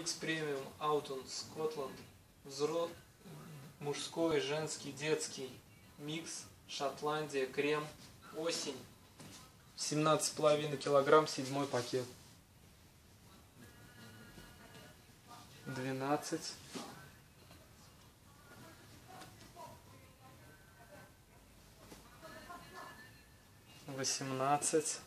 Mix premium autumn Scotland. Взро... Мужской, женский, детский. Микс Шотландия, крем, осень. 17,5 килограмм, седьмой пакет. 12. Восемнадцать.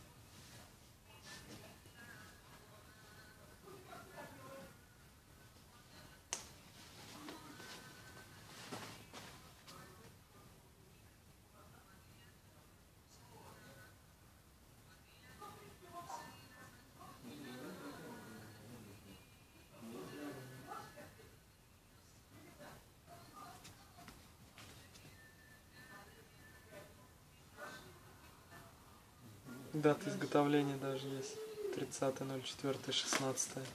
Дата изготовления даже есть. 30.04.16.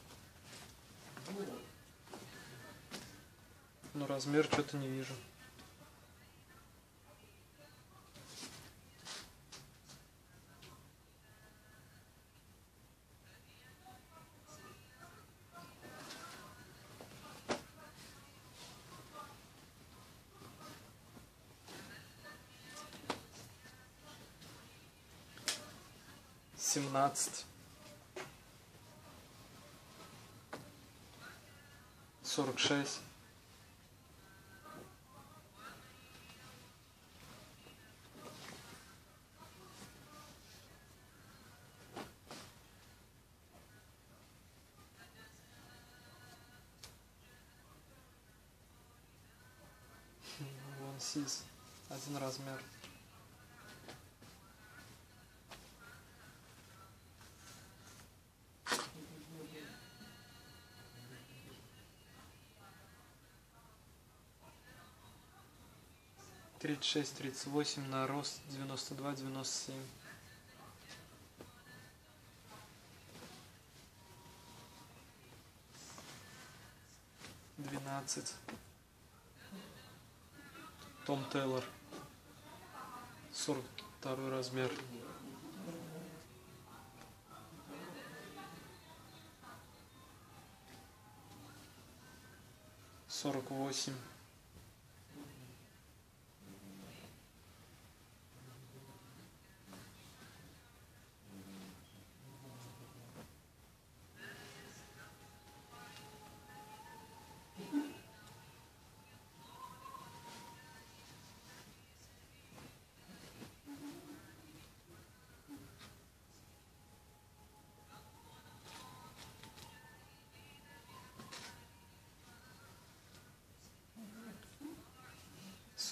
Но размер что-то не вижу. Семнадцать сорок шесть. Вон сис один размер тридцать шесть тридцать восемь на рост девяносто два девяносто семь. Двенадцать. Том тейлор. Сорок второй размер. Сорок восемь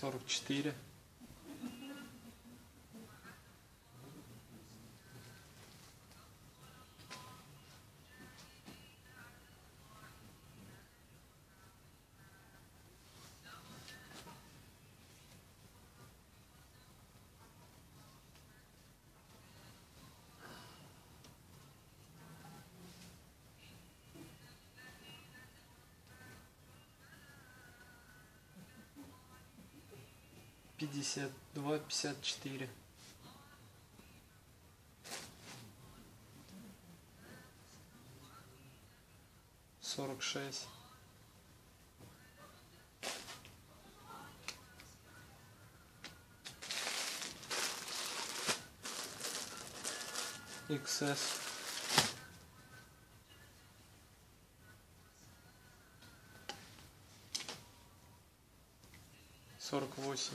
сорок четыре пятьдесят два пятьдесят четыре. Сорок шесть. XS сорок восемь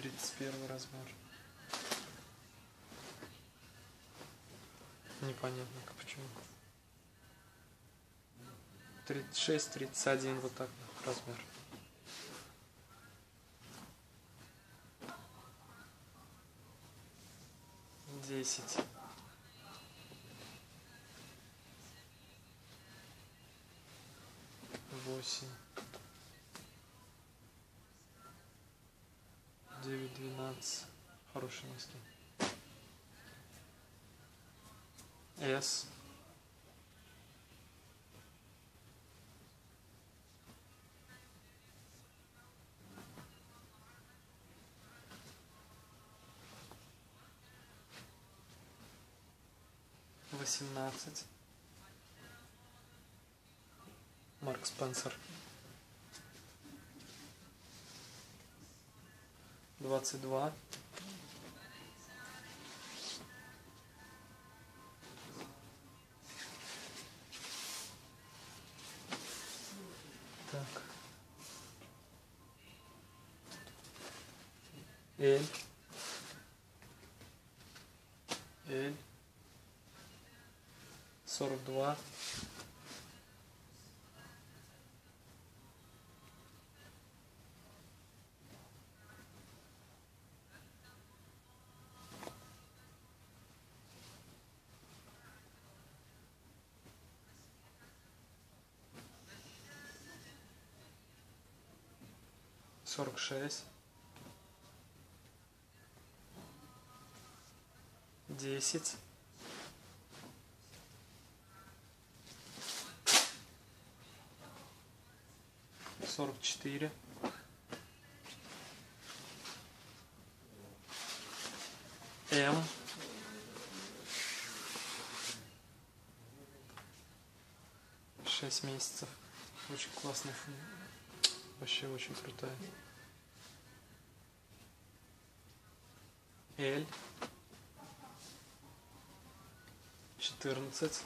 тридцать первый размер непонятно почему. Тридцать шесть тридцать один вот так размер. Десять. Восемь 9, 12. Хороший низкий. S. Восемнадцать. Марк Спенсер. 22. Так. Эль. Эль. 42. Сорок шесть. Десять. Сорок четыре. М. Шесть месяцев. Очень классный. Вообще очень крутая. L. Четырнадцать.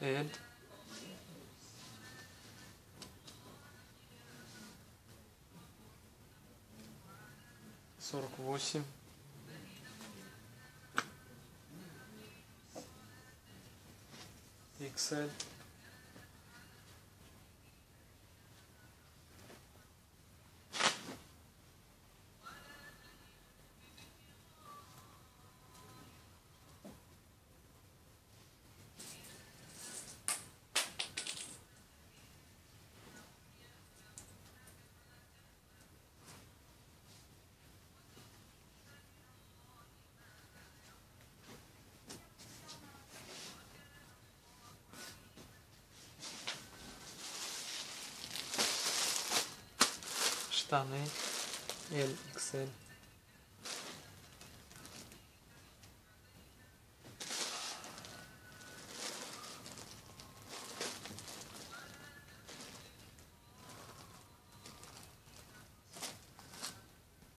L. Сорок восемь. said. Dame el Excel.